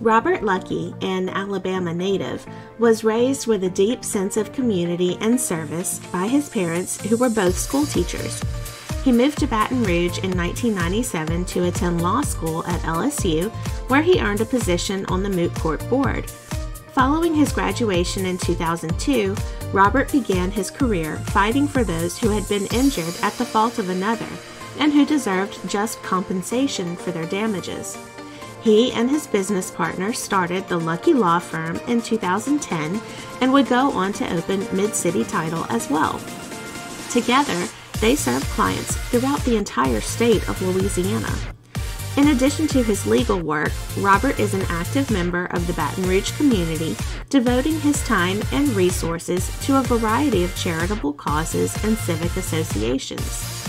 Robert Lucky, an Alabama native, was raised with a deep sense of community and service by his parents, who were both school teachers. He moved to Baton Rouge in 1997 to attend law school at LSU, where he earned a position on the Moot Court Board. Following his graduation in 2002, Robert began his career fighting for those who had been injured at the fault of another and who deserved just compensation for their damages. He and his business partner started the Lucky Law Firm in 2010 and would go on to open Mid City Title as well. Together, they serve clients throughout the entire state of Louisiana. In addition to his legal work, Robert is an active member of the Baton Rouge community, devoting his time and resources to a variety of charitable causes and civic associations.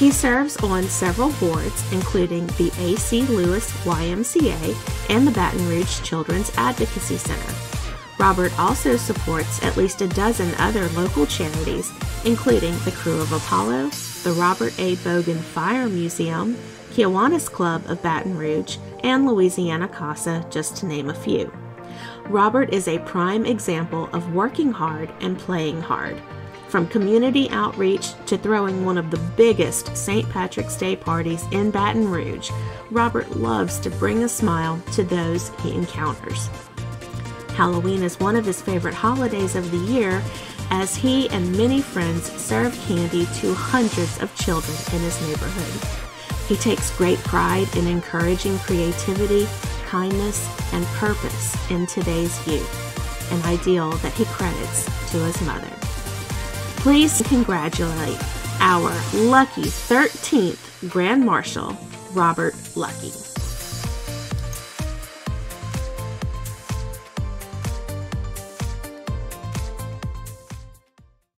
He serves on several boards, including the A.C. Lewis YMCA and the Baton Rouge Children's Advocacy Center. Robert also supports at least a dozen other local charities, including the Krewe of Apollo, the Robert A. Bogan Fire Museum, Kiwanis Club of Baton Rouge, and Louisiana CASA, just to name a few. Robert is a prime example of working hard and playing hard. From community outreach to throwing one of the biggest St. Patrick's Day parties in Baton Rouge, Robert loves to bring a smile to those he encounters. Halloween is one of his favorite holidays of the year as he and many friends serve candy to hundreds of children in his neighborhood. He takes great pride in encouraging creativity, kindness, and purpose in today's youth, an ideal that he credits to his mother. Please congratulate our lucky 13th Grand Marshal, Robert Lucky.